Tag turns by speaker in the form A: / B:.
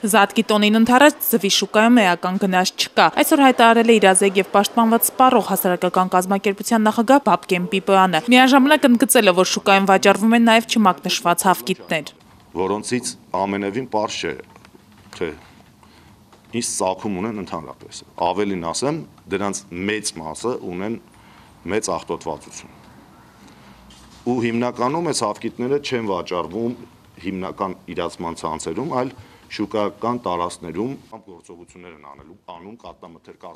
A: Զատկի տոնին ընդառաջ ձվի շուկայում էական գնաց չկա։ Այսօր հայտարարել է իրազեկ եւ պաշտպանված սպառող հասարակական կազմակերպության նախագահ Բաբկեն Պիպոյանը։ Միաժամանակ ընդգծել է, որ շուկայում վաճառվում են նաեւ չմագնշված հավկիթներ,
B: որոնցից ամենևին པարզ չէ, թե ինչ ծագում ունեն ընդհանրապես։ Ավելին ասեմ, դրանց մեծ մասը ունեն մեծ աղտոտվածություն։ Ու հիմնականում այս հավկիթները չեն վաճառվում հիմնական իրացման ցանցերում, այլ շուկայական տարածքներում գործողություններ են անելու, անում կատնամթերք